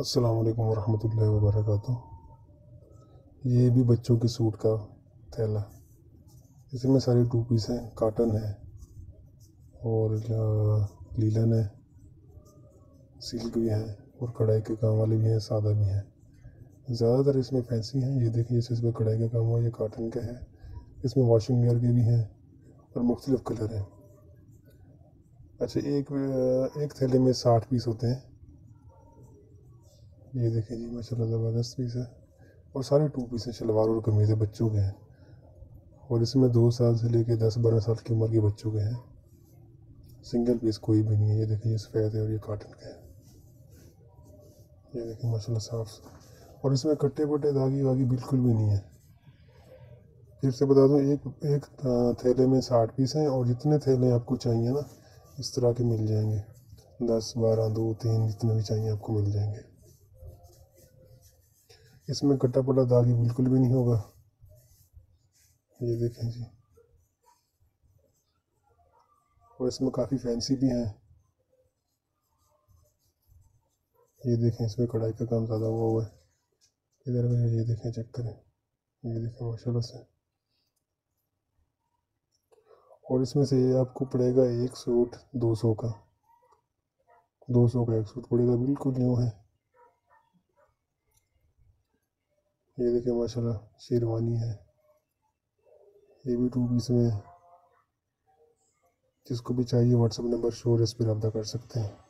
अस्सलाम वालेकुम वरहमतुल्लाहि वबरकातुह। ये भी बच्चों के सूट का थैला। इसमें सारे टू पीस हैं काटन है और लीलन है सिल्क भी है और कढ़ाई के काम वाले भी हैं, सादा भी हैं। ज़्यादातर इसमें फैंसी हैं। ये देखिए जैसे इसमें कढ़ाई का काम हुआ, ये काटन का है। इसमें वॉशिंग वेयर के भी हैं और मुख्तलिफ़ कलर हैं। अच्छा एक एक थैले में साठ पीस होते हैं। ये देखिए जी, माशाल्लाह ज़बरदस्त पीस है। और सारे टू पीस हैं शलवार और कमीज़ बच्चों के हैं। और इसमें दो साल से लेके दस बारह साल की उम्र के बच्चों के हैं। सिंगल पीस कोई भी नहीं है, ये देखिए ये सफ़ेद है और ये काटन का है। ये देखिए माशाल्लाह साफ़ और इसमें कट्टे पट्टे दागी वागी बिल्कुल भी नहीं है। फिर से बता दूँ, एक एक थैले में साठ पीस हैं और जितने थैले आपको चाहिए ना, इस तरह के मिल जाएँगे। दस, बारह, दो, तीन जितने भी चाहिए आपको मिल जाएँगे। इसमें कट्टा पट्टा दागी बिल्कुल भी नहीं होगा। ये देखें जी। और इसमें काफ़ी फैंसी भी हैं। ये देखें, इसमें कढ़ाई का काम ज़्यादा हुआ हुआ है। इधर में ये देखें चेक करें। ये देखें, माशाल्लाह से। और इसमें से ये आपको पड़ेगा एक सूट दो सौ का। दो सौ का एक सूट पड़ेगा, बिल्कुल न्यू है। ये देखिए माशाल्लाह, शेरवानी है। ये भी टू पीस में जिसको भी चाहिए व्हाट्सअप नंबर शोर इस पर रब्ता कर सकते हैं।